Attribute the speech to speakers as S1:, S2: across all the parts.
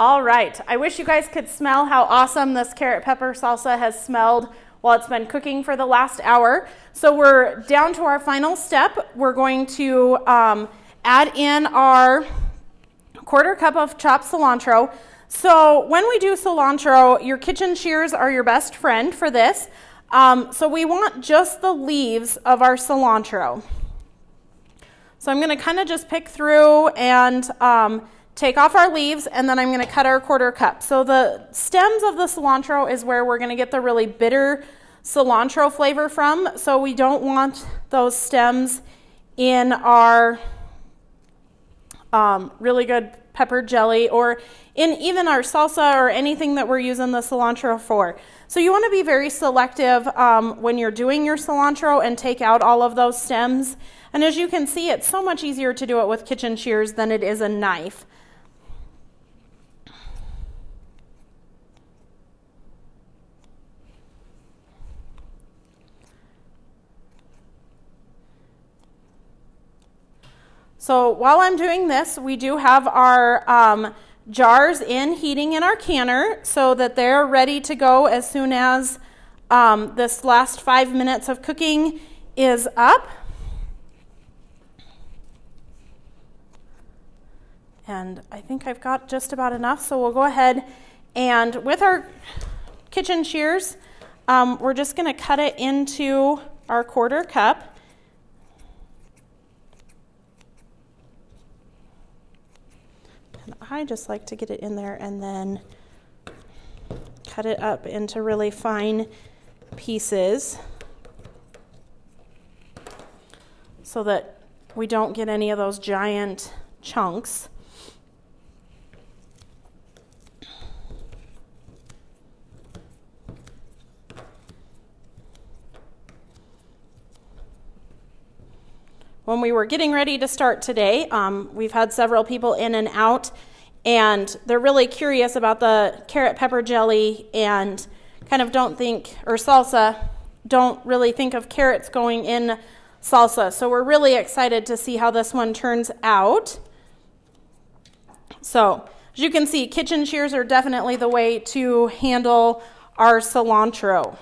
S1: All right, I wish you guys could smell how awesome this carrot pepper salsa has smelled while it's been cooking for the last hour. So we're down to our final step. We're going to um, add in our quarter cup of chopped cilantro. So when we do cilantro, your kitchen shears are your best friend for this. Um, so we want just the leaves of our cilantro. So I'm going to kind of just pick through and um, take off our leaves and then I'm going to cut our quarter cup. So the stems of the cilantro is where we're going to get the really bitter cilantro flavor from. So we don't want those stems in our um, really good pepper jelly or in even our salsa or anything that we're using the cilantro for. So you want to be very selective um, when you're doing your cilantro and take out all of those stems. And as you can see, it's so much easier to do it with kitchen shears than it is a knife. So while I'm doing this, we do have our um, jars in heating in our canner so that they're ready to go as soon as um, this last five minutes of cooking is up. And I think I've got just about enough, so we'll go ahead and with our kitchen shears, um, we're just going to cut it into our quarter cup. And I just like to get it in there and then cut it up into really fine pieces so that we don't get any of those giant chunks. when we were getting ready to start today, um, we've had several people in and out, and they're really curious about the carrot pepper jelly and kind of don't think, or salsa, don't really think of carrots going in salsa. So we're really excited to see how this one turns out. So, as you can see, kitchen shears are definitely the way to handle our cilantro.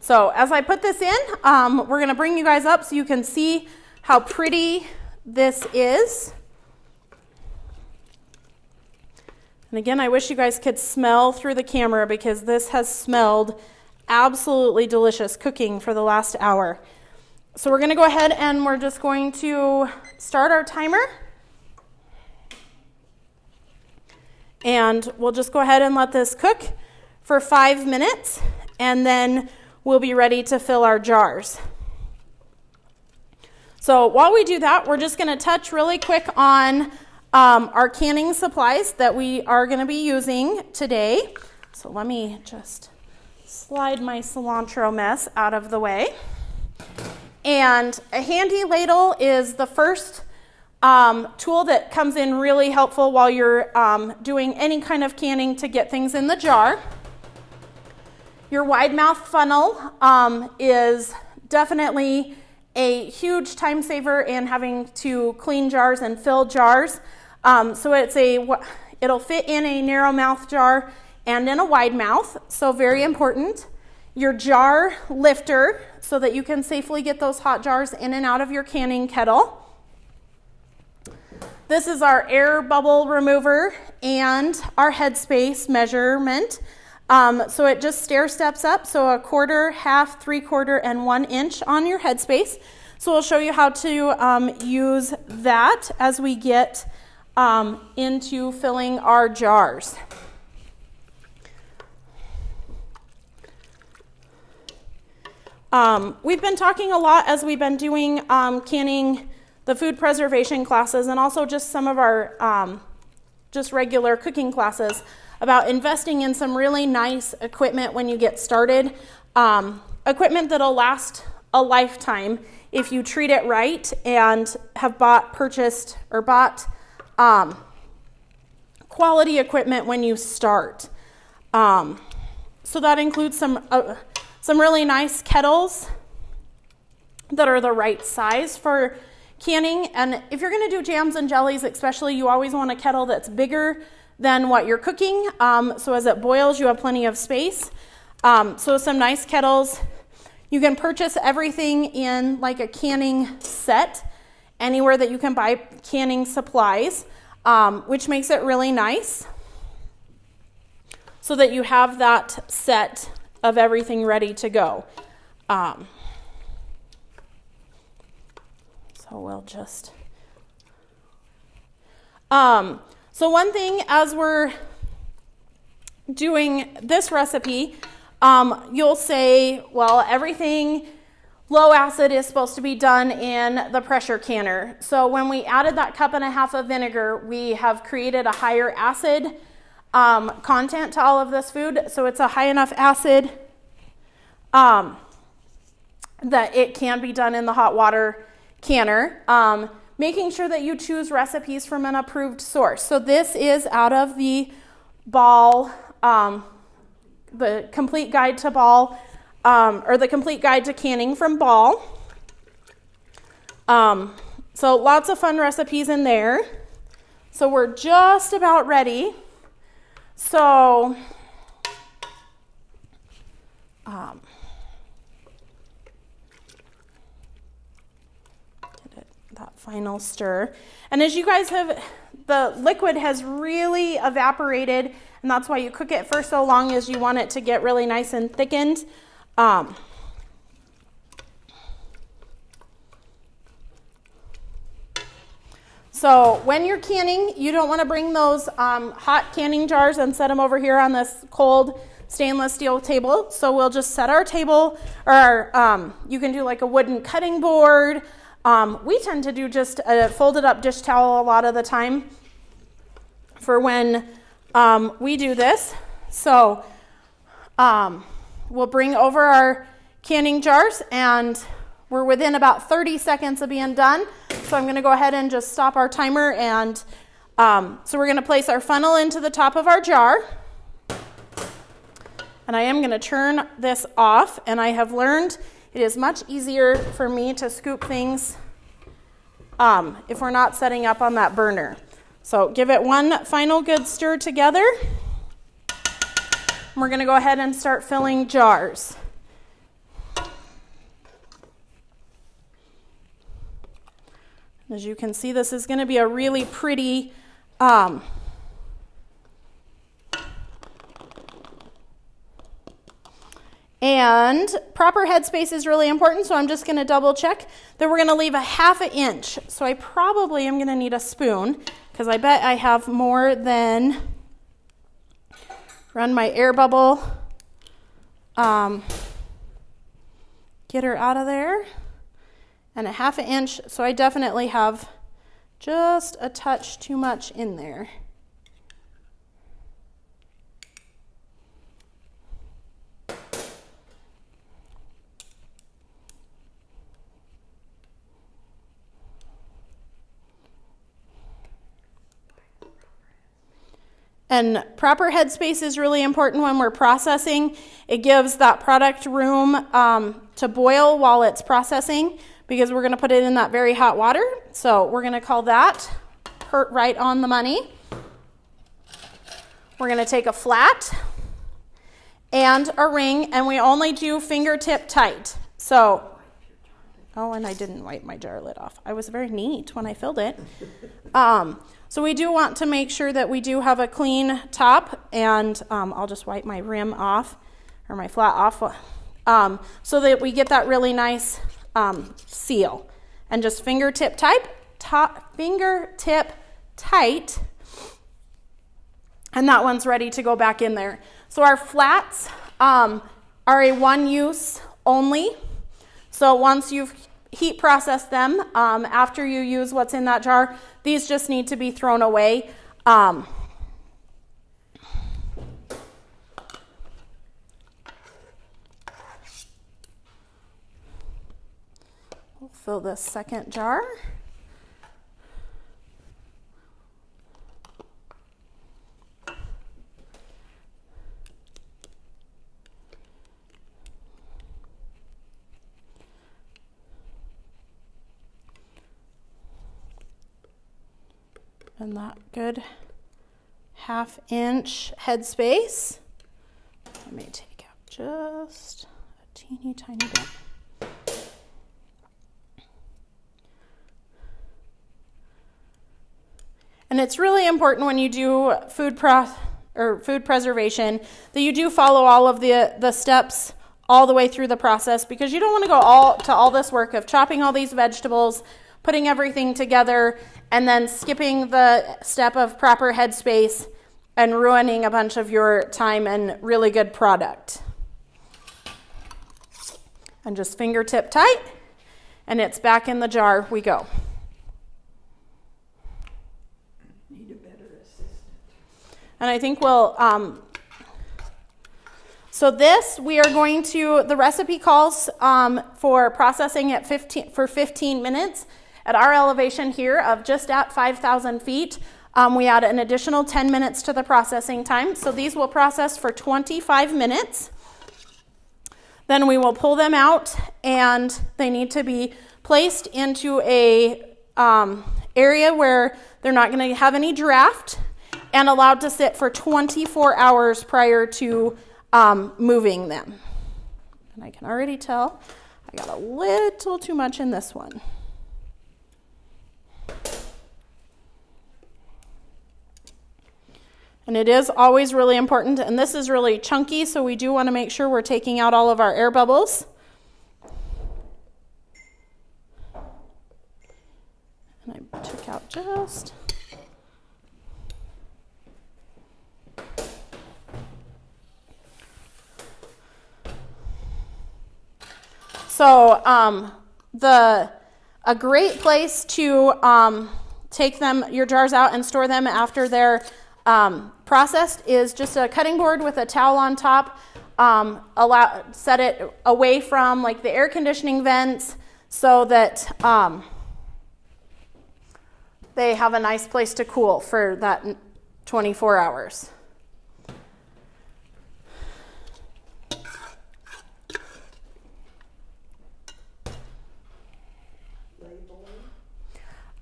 S1: So as I put this in, um, we're going to bring you guys up so you can see how pretty this is. And again, I wish you guys could smell through the camera because this has smelled absolutely delicious cooking for the last hour. So we're going to go ahead and we're just going to start our timer. And we'll just go ahead and let this cook for five minutes. And then we'll be ready to fill our jars. So while we do that, we're just going to touch really quick on um, our canning supplies that we are going to be using today. So let me just slide my cilantro mess out of the way. And a handy ladle is the first um, tool that comes in really helpful while you're um, doing any kind of canning to get things in the jar. Your wide mouth funnel um, is definitely a huge time saver in having to clean jars and fill jars. Um, so it's a it'll fit in a narrow mouth jar and in a wide mouth, so very important. Your jar lifter so that you can safely get those hot jars in and out of your canning kettle. This is our air bubble remover and our headspace measurement. Um, so it just stair steps up, so a quarter, half, three quarter, and one inch on your headspace. So we'll show you how to um, use that as we get um, into filling our jars. Um, we've been talking a lot as we've been doing um, canning the food preservation classes and also just some of our um, just regular cooking classes about investing in some really nice equipment when you get started. Um, equipment that'll last a lifetime if you treat it right and have bought, purchased, or bought um, quality equipment when you start. Um, so that includes some uh, some really nice kettles that are the right size for canning. And if you're going to do jams and jellies, especially, you always want a kettle that's bigger than what you're cooking. Um, so as it boils, you have plenty of space. Um, so some nice kettles. You can purchase everything in like a canning set anywhere that you can buy canning supplies, um, which makes it really nice so that you have that set of everything ready to go. Um, so we'll just. Um, so, one thing as we're doing this recipe, um, you'll say, well, everything low acid is supposed to be done in the pressure canner. So, when we added that cup and a half of vinegar, we have created a higher acid um, content to all of this food. So, it's a high enough acid um, that it can be done in the hot water canner. Um, making sure that you choose recipes from an approved source. So this is out of the Ball, um, the complete guide to Ball, um, or the complete guide to canning from Ball. Um, so lots of fun recipes in there. So we're just about ready. So, um, that final stir. And as you guys have, the liquid has really evaporated, and that's why you cook it for so long as you want it to get really nice and thickened. Um, so when you're canning, you don't want to bring those um, hot canning jars and set them over here on this cold stainless steel table. So we'll just set our table, or um, you can do like a wooden cutting board. Um, we tend to do just a folded up dish towel a lot of the time for when um, we do this. So um, we'll bring over our canning jars and we're within about 30 seconds of being done. So I'm going to go ahead and just stop our timer and um, so we're going to place our funnel into the top of our jar. And I am going to turn this off and I have learned it is much easier for me to scoop things um, if we're not setting up on that burner. So give it one final good stir together. We're going to go ahead and start filling jars. As you can see, this is going to be a really pretty um, And proper headspace is really important, so I'm just going to double check that we're going to leave a half an inch. So I probably am going to need a spoon because I bet I have more than run my air bubble. Um, get her out of there. And a half an inch, so I definitely have just a touch too much in there. And proper headspace is really important when we're processing. It gives that product room um, to boil while it's processing because we're going to put it in that very hot water. So we're going to call that hurt right on the money. We're going to take a flat and a ring, and we only do fingertip tight. So, oh, and I didn't wipe my jar lid off. I was very neat when I filled it. Um, so we do want to make sure that we do have a clean top, and um, I'll just wipe my rim off, or my flat off, um, so that we get that really nice um, seal. And just fingertip type, top, fingertip tight, and that one's ready to go back in there. So our flats um, are a one use only. So once you've heat process them um, after you use what's in that jar. These just need to be thrown away. Um, we'll fill this second jar. In that good half inch headspace. Let me take out just a teeny tiny bit. And it's really important when you do food pro- or food preservation that you do follow all of the the steps all the way through the process because you don't want to go all to all this work of chopping all these vegetables, putting everything together and then skipping the step of proper headspace and ruining a bunch of your time and really good product. And just fingertip tight and it's back in the jar we go. Need a better assistant. And I think we'll, um, so this, we are going to, the recipe calls um, for processing at 15, for 15 minutes. At our elevation here of just at 5,000 feet, um, we add an additional 10 minutes to the processing time. So these will process for 25 minutes. Then we will pull them out and they need to be placed into a um, area where they're not going to have any draft and allowed to sit for 24 hours prior to um, moving them. And I can already tell I got a little too much in this one. And it is always really important, and this is really chunky, so we do want to make sure we're taking out all of our air bubbles. And I took out just So um, the a great place to um, take them your jars out and store them after they're um, processed is just a cutting board with a towel on top. Um, allow set it away from like the air conditioning vents so that um, they have a nice place to cool for that 24 hours.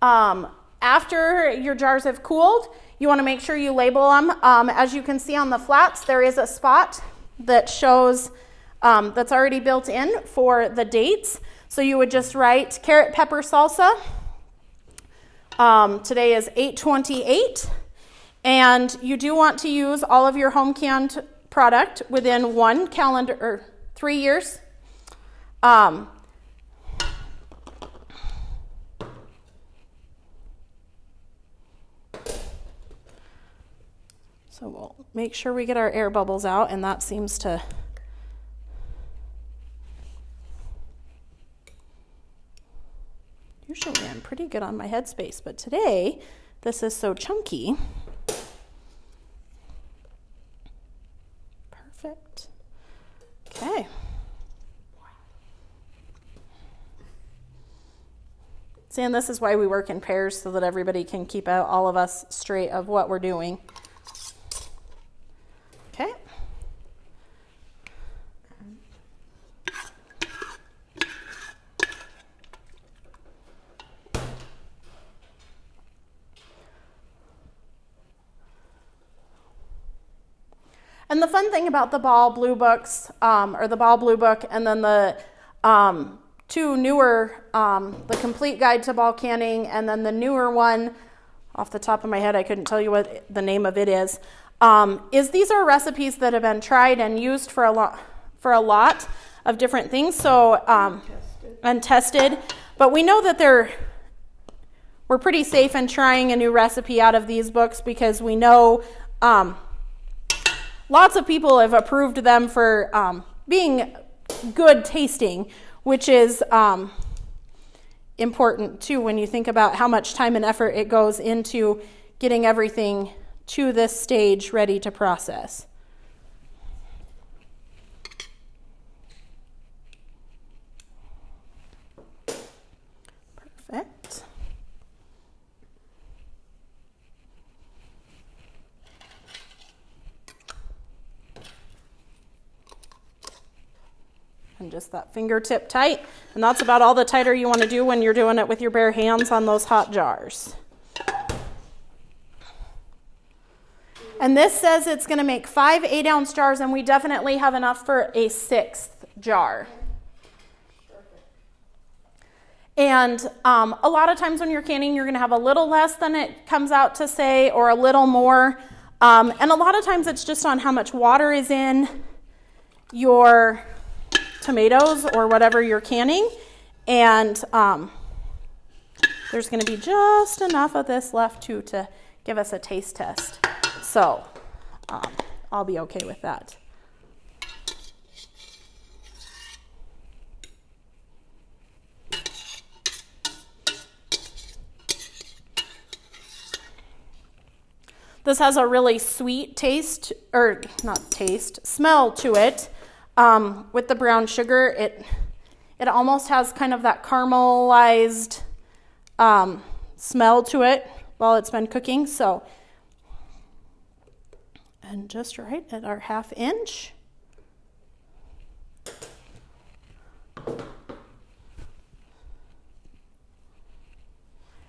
S1: Um, after your jars have cooled, you want to make sure you label them. Um, as you can see on the flats, there is a spot that shows um, that's already built in for the dates. So you would just write carrot pepper salsa. Um, today is 828. And you do want to use all of your home canned product within one calendar or three years. Um, So we'll make sure we get our air bubbles out, and that seems to Usually I'm pretty good on my headspace, but today this is so chunky. Perfect. Okay. See, and this is why we work in pairs so that everybody can keep all of us straight of what we're doing. Okay. And the fun thing about the Ball Blue books, um, or the Ball Blue book, and then the um, two newer, um, the Complete Guide to Ball Canning, and then the newer one, off the top of my head, I couldn't tell you what the name of it is um, is these are recipes that have been tried and used for a lot for a lot of different things. So um, tested. and tested, but we know that they're we're pretty safe in trying a new recipe out of these books because we know um, lots of people have approved them for um, being good tasting, which is um, important too when you think about how much time and effort it goes into getting everything to this stage ready to process. Perfect. And just that fingertip tight. And that's about all the tighter you want to do when you're doing it with your bare hands on those hot jars. And this says it's going to make five eight ounce jars, and we definitely have enough for a sixth jar. And um, a lot of times when you're canning, you're going to have a little less than it comes out to say, or a little more. Um, and a lot of times it's just on how much water is in your tomatoes or whatever you're canning. And um, there's going to be just enough of this left too to give us a taste test. So um, I'll be okay with that. This has a really sweet taste, or not taste, smell to it. Um, with the brown sugar, it it almost has kind of that caramelized um, smell to it while it's been cooking. So, and just right at our half inch.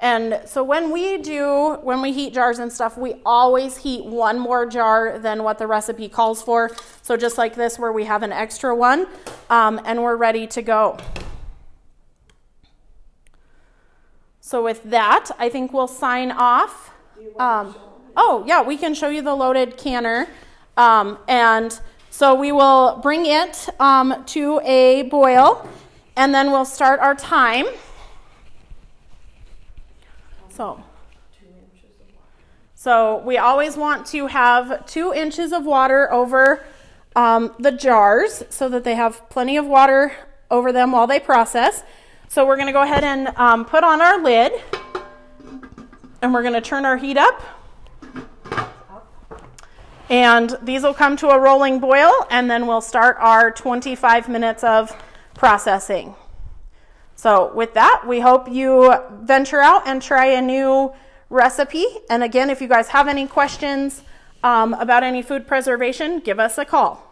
S1: And so when we do, when we heat jars and stuff, we always heat one more jar than what the recipe calls for. So just like this, where we have an extra one, um, and we're ready to go. So with that, I think we'll sign off. Um, oh, yeah, we can show you the loaded canner. Um, and so we will bring it um, to a boil, and then we'll start our time. So, so we always want to have two inches of water over um, the jars so that they have plenty of water over them while they process. So we're going to go ahead and um, put on our lid and we're going to turn our heat up. And these will come to a rolling boil and then we'll start our 25 minutes of processing. So, with that, we hope you venture out and try a new recipe. And again, if you guys have any questions um, about any food preservation, give us a call.